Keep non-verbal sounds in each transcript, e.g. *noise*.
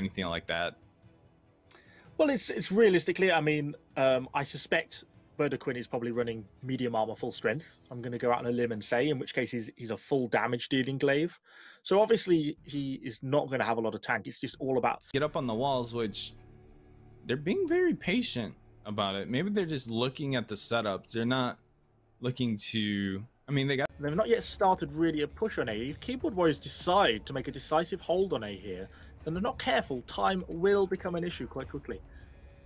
anything like that. Well, it's it's realistically. I mean, um, I suspect Quinn is probably running medium armor full strength. I'm going to go out on a limb and say, in which case he's he's a full damage dealing glaive. So obviously he is not going to have a lot of tank. It's just all about get up on the walls, which they're being very patient about it. Maybe they're just looking at the setup. They're not looking to. I mean, they got. They've not yet started really a push on A. If Keyboard Warriors decide to make a decisive hold on A here, then they're not careful. Time will become an issue quite quickly.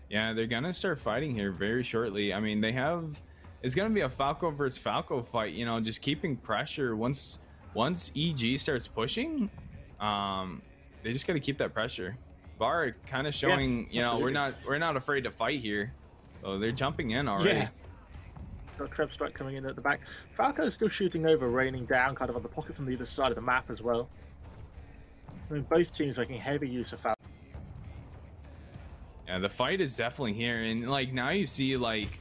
Yeah, they're gonna start fighting here very shortly. I mean, they have. It's gonna be a Falco versus Falco fight. You know, just keeping pressure. Once once EG starts pushing, um, they just gotta keep that pressure. Bar kind of showing, you know, absolutely. we're not we're not afraid to fight here. So they're jumping in already. Yeah. Got Treb Strike coming in at the back. Falco's still shooting over, raining down kind of on the pocket from the other side of the map as well. I mean, both teams making heavy use of Falco. Yeah, the fight is definitely here, and like now you see like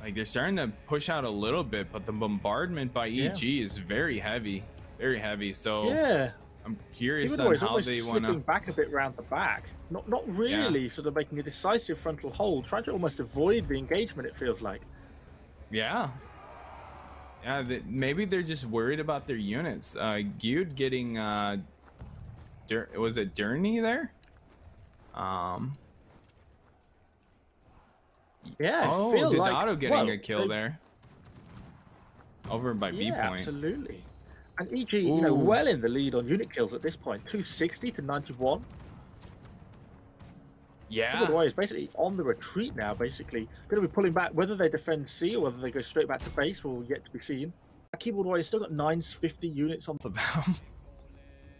like they're starting to push out a little bit, but the bombardment by EG yeah. is very heavy, very heavy. So yeah, I'm curious on how they want to back a bit around the back. Not not really yeah. sort of making a decisive frontal hold, trying to almost avoid the engagement. It feels like. Yeah. Yeah, maybe they're just worried about their units. Uh, Gude getting uh, Dur- was it Durney there? Um. Yeah. Oh, feel Dodado like, getting well, a kill they... there. Over by yeah, B point. Absolutely. And EG, Ooh. you know, well in the lead on unit kills at this point, 260 to 91. Yeah. Otherwise, basically on the retreat now. Basically, going to be pulling back. Whether they defend C or whether they go straight back to base will yet to be seen. Keyboard Warriors still got 950 units on *laughs* the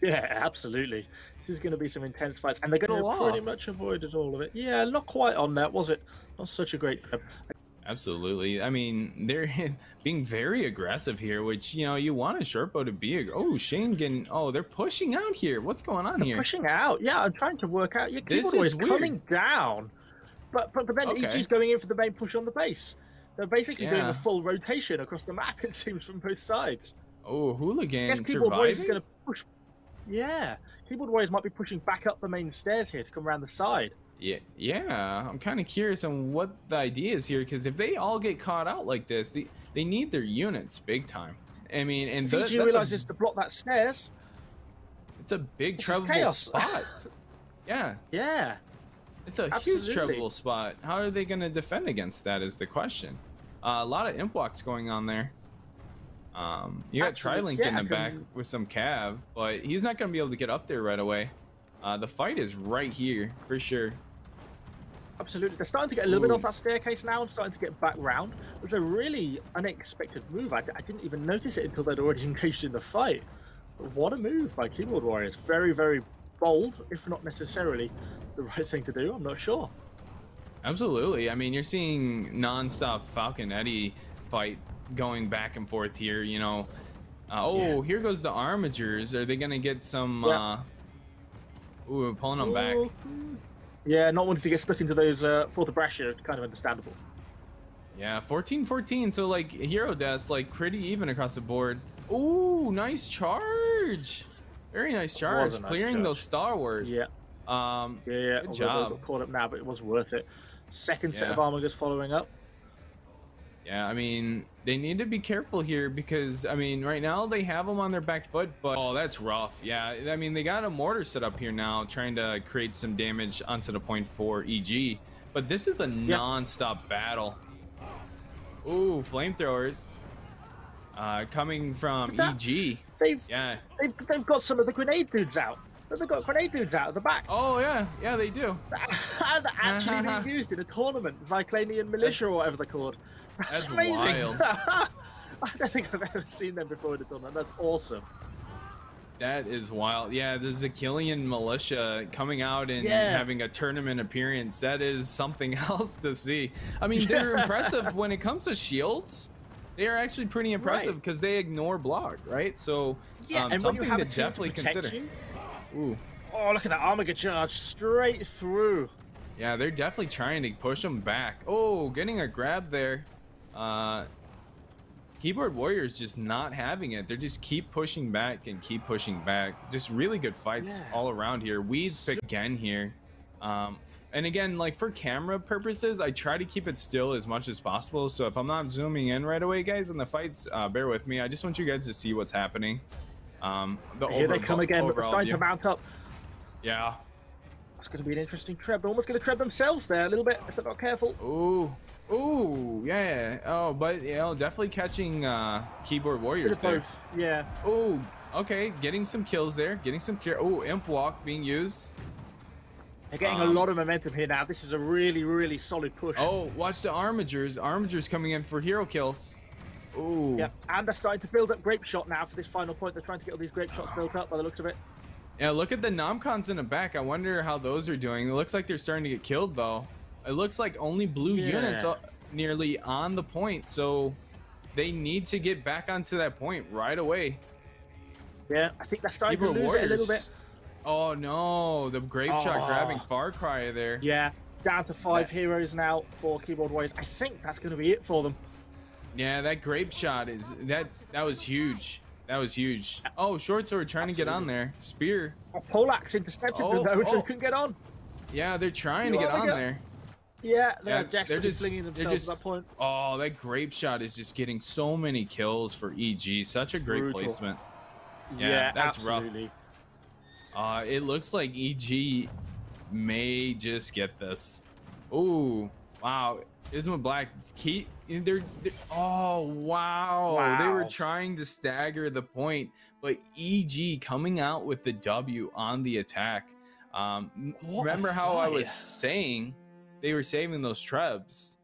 Yeah, absolutely. This is going to be some intense fights, and they're going to pretty much avoided all of it. Yeah, not quite on that, was it? Not such a great. Absolutely. I mean, they're *laughs* being very aggressive here, which you know you want a Sherpa to be. Oh, Shane getting. Oh, they're pushing out here. What's going on they're here? Pushing out. Yeah, I'm trying to work out. Your keyboard is coming down, but but, but then okay. EG's going in for the main push on the base. They're basically yeah. doing a full rotation across the map. *laughs* It seems from both sides. Oh, hooligan Yes, keyboard surviving? is going to push yeah, keyboard warriors might be pushing back up the main stairs here to come around the side. Yeah, yeah. I'm kind of curious on what the idea is here because if they all get caught out like this, they, they need their units big time. I mean, and Fiji the, realizes a, to block that stairs. It's a big trouble spot. *laughs* yeah. Yeah. It's a Absolutely. huge trouble spot. How are they going to defend against that? Is the question. Uh, a lot of imp walks going on there. Um, you got Trilink yeah, in the back with some cav, but he's not going to be able to get up there right away. Uh, the fight is right here for sure. Absolutely. They're starting to get a little Ooh. bit off that staircase now and starting to get back round. It was a really unexpected move. I, I didn't even notice it until they'd already *laughs* engaged in the fight. But what a move by Keyboard Warriors. Very, very bold, if not necessarily the right thing to do. I'm not sure. Absolutely. I mean, you're seeing non-stop Falcon Eddie fight going back and forth here. You know, uh, oh, yeah. here goes the armigers. Are they gonna get some? Yeah. Uh, ooh, pulling them back. Yeah, not wanting to get stuck into those uh, for the Brasher, kind of understandable. Yeah, 14-14. So like hero deaths, like pretty even across the board. Ooh, nice charge. Very nice charge, nice clearing charge. those Star Wars. Yeah. Um, yeah, yeah. Good job. Got caught up now, but it was worth it. Second yeah. set of armigers following up. Yeah, I mean, they need to be careful here because, I mean, right now they have them on their back foot, but oh, that's rough. Yeah, I mean, they got a mortar set up here now trying to create some damage onto the point for EG, but this is a non-stop battle. Ooh, flamethrowers uh, coming from EG. They've, yeah. They've, they've got some of the grenade dudes out. But they've got grenade dudes out of the back. Oh, yeah. Yeah, they do. *laughs* and actually being used in a tournament. Zykalian Militia or whatever they're called. That's, That's amazing. *laughs* I don't think I've ever seen them before in a tournament. That's awesome. That is wild. Yeah, the Zykalian militia coming out and yeah. having a tournament appearance. That is something *laughs* else to see. I mean, they're impressive when it comes to shields. They are actually pretty impressive because right. they ignore block, right? So, yeah, um, something to definitely to consider. You, Ooh. Oh, look at that Armiger charge straight through. Yeah, they're definitely trying to push them back. Oh, getting a grab there. Uh, Keyboard Warriors just not having it. They're just keep pushing back and keep pushing back. Just really good fights Yeah. all around here. Weeds pick again here. Um, and again, like for camera purposes, I try to keep it still as much as possible. So if I'm not zooming in right away, guys, in the fights, uh, bear with me. I just want you guys to see what's happening. Um, the Here they come again, but they're starting to mount up. Yeah. It's going to be an interesting treb. They're almost going to treb themselves there a little bit if they're not careful. Ooh. Ooh, yeah. Oh, but you know, definitely catching uh keyboard warriors there. both. Yeah. Oh, okay, getting some kills there, getting some care. Oh, imp walk being used. They're getting a Um, lot of momentum here now. This is a really, really solid push. Oh, watch the armigers. Armigers coming in for hero kills. Ooh. Yeah, and they're starting to build up grape shot now for this final point. They're trying to get all these grape shots built up by the looks of it. Yeah, look at the nomcons in the back. I wonder how those are doing. It looks like they're starting to get killed though. It looks like only blue units Yeah. are nearly on the point, so they need to get back onto that point right away. Yeah, I think they're starting Keyboard to lose it a little bit. Oh no, the grape shot Oh. grabbing Far Cry there. Yeah, down to five Yeah. heroes now for keyboard warriors. I think that's going to be it for them. Yeah, that grape shot is that that was huge. That was huge. Oh, short sword trying to get on there. Spear. Oh, Poleaxe intercepted Oh, them though, so oh. they couldn't get on. Yeah, they're trying You to get on there. Yeah, they're Yeah, desperately they're just- flinging they're themselves just- at that point. Oh, that grape shot is just getting so many kills for EG. Such a great Brutal. placement. Yeah, that's rough. absolutely. Uh, it looks like EG may just get this. Ooh, wow. Isma Black, keep they're, they're oh wow. They were trying to stagger the point, but EG coming out with the W on the attack. Um, m- What a remember how I was saying they were saving those trebs.